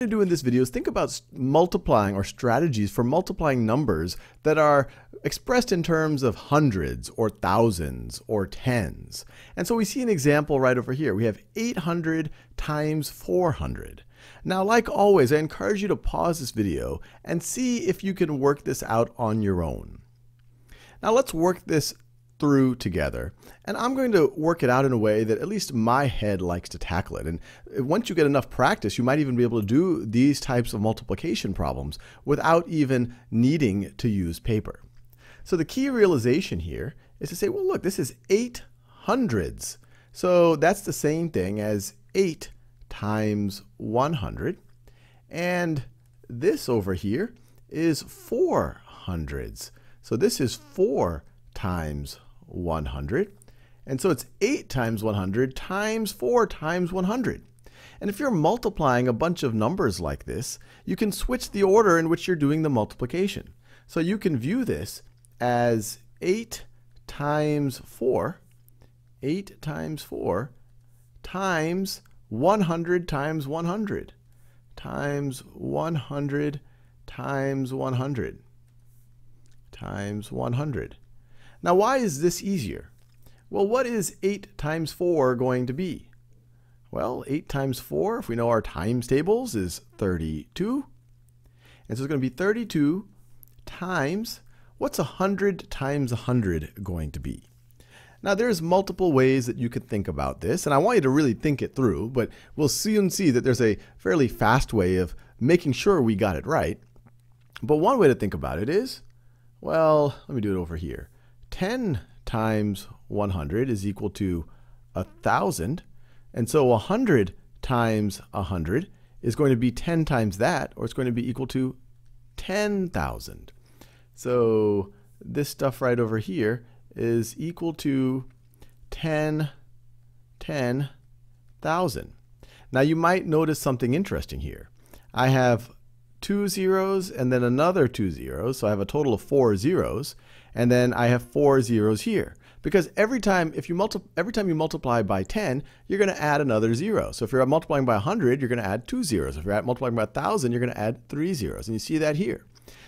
to do in this video is think about multiplying or strategies for multiplying numbers that are expressed in terms of hundreds or thousands or tens. And so we see an example right over here. We have 800 times 400. Now, like always, I encourage you to pause this video and see if you can work this out on your own. Now let's work this through together. And I'm going to work it out in a way that at least my head likes to tackle it. And once you get enough practice, you might even be able to do these types of multiplication problems without even needing to use paper. So the key realization here is to say, well, look, this is eight hundreds. So that's the same thing as 8 times 100. And this over here is 4 hundreds. So this is 4 times 100. And so it's 8 times 100 times 4 times 100. And if you're multiplying a bunch of numbers like this, you can switch the order in which you're doing the multiplication. So you can view this as 8 times 4, 8 times 4, times 100 times 100, times 100 times 100, times 100. Now, why is this easier? Well, what is 8 times 4 going to be? Well, 8 times 4, if we know our times tables, is 32. And so it's going to be 32 times, what's 100 times 100 going to be? Now there's multiple ways that you could think about this, and I want you to really think it through, but we'll soon see that there's a fairly fast way of making sure we got it right. But one way to think about it is, well, let me do it over here. 10 times 100 is equal to 1,000. And so 100 times 100 is going to be 10 times that, or it's going to be equal to 10,000. So this stuff right over here is equal to 10, 10,000. Now you might notice something interesting here. I have two zeros and then another two zeros, so I have a total of four zeros and then I have four zeros here. Because every time if you multi every time you multiply by 10, you're going to add another zero. So if you're multiplying by 100, you're going to add two zeros. If you're multiplying by 1,000, you're going to add three zeros. And you see that here.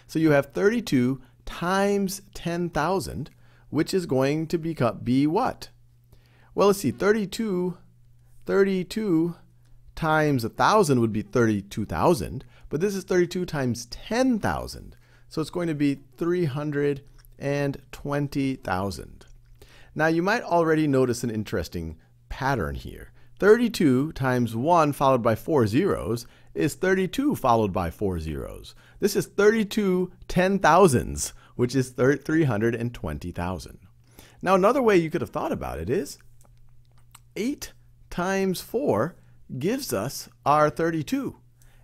So you have 32 times 10,000, which is going to become, be what? Well, let's see, 32, 32 times 1,000 would be 32,000, but this is 32 times 10,000. So it's going to be 320,000. Now you might already notice an interesting pattern here. 32 times 1 followed by 4 zeros is 32 followed by 4 zeros. This is 32 ten thousands, which is 320,000. Now another way you could have thought about it is 8 times 4 gives us our 32.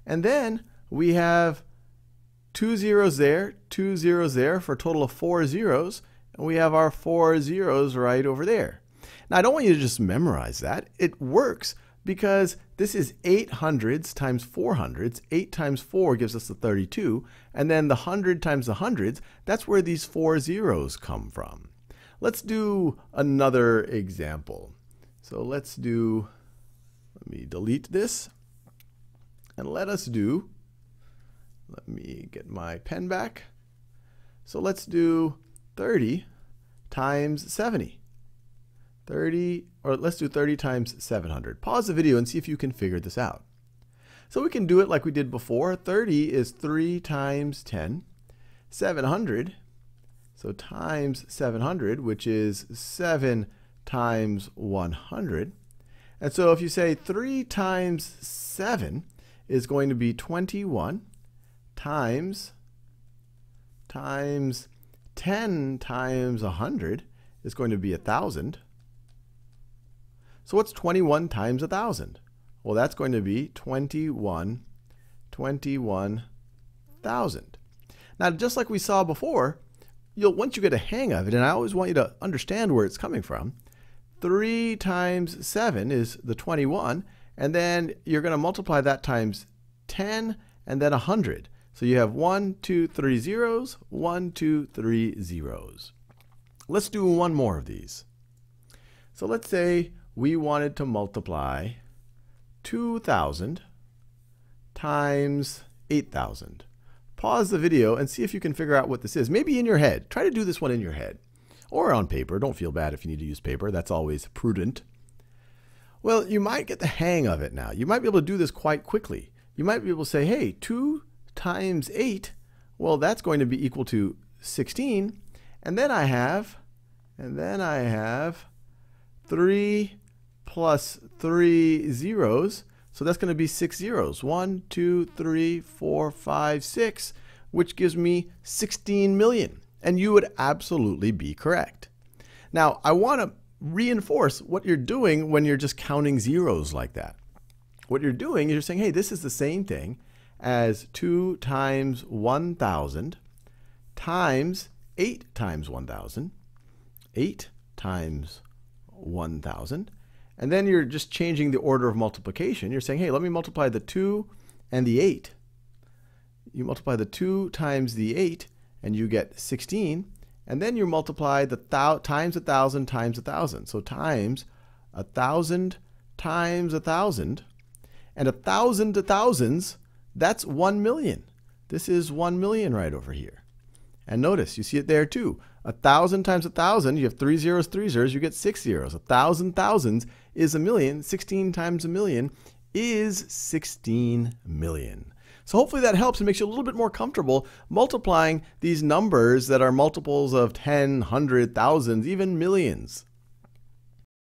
And then we have two zeros there, two zeros there for a total of four zeros. And we have our four zeros right over there. Now, I don't want you to just memorize that. It works because this is 8 hundreds times 4 hundreds. 8 times 4 gives us the 32. And then the 100 times the hundreds, that's where these four zeros come from. Let's do another example. So let's do, let me delete this. And let us do let me get my pen back. So let's do 30 times 70. 30, or let's do 30 times 700. Pause the video and see if you can figure this out. So we can do it like we did before. 30 is 3 times 10. 700, so times 700, which is 7 times 100. And so if you say 3 times 7 is going to be 21, times times 10 times 100 is going to be 1,000. So what's 21 times 1,000? Well, that's going to be 21, 21,000. Now, just like we saw before, you'll once you get a hang of it, and I always want you to understand where it's coming from, 3 times 7 is the 21, and then you're going to multiply that times 10 and then 100. So you have one, two, three zeros, one, two, three zeros. Let's do one more of these. So let's say we wanted to multiply 2,000 times 8,000. Pause the video and see if you can figure out what this is. Maybe in your head. Try to do this one in your head. Or on paper. Don't feel bad if you need to use paper. That's always prudent. Well, you might get the hang of it now. You might be able to do this quite quickly. You might be able to say, hey, 2 times 8, well, that's going to be equal to 16. And then I have, and then I have 3 plus 3 zeros. So that's going to be 6 zeros. 1, 2, 3, 4, 5, 6, which gives me 16 million. And you would absolutely be correct. Now, I want to reinforce what you're doing when you're just counting zeros like that. What you're doing is you're saying, hey, this is the same thing as 2 times 1,000 times 8 times 1,000, 8 times 1,000, and then you're just changing the order of multiplication. You're saying, hey, let me multiply the 2 and the 8. You multiply the 2 times the 8, and you get 16. And then you multiply the thou times a 1,000 times a 1,000. So times a 1,000 times a 1,000. And a 1,000 to thousands, that's 1 million. This is 1 million right over here. And notice, you see it there too. A thousand times a thousand, you have three zeros, three zeros, you get six zeros. A thousand thousands is a million. 16 times a million is 16 million. So hopefully that helps and makes you a little bit more comfortable multiplying these numbers that are multiples of 10, 100, thousands, even millions.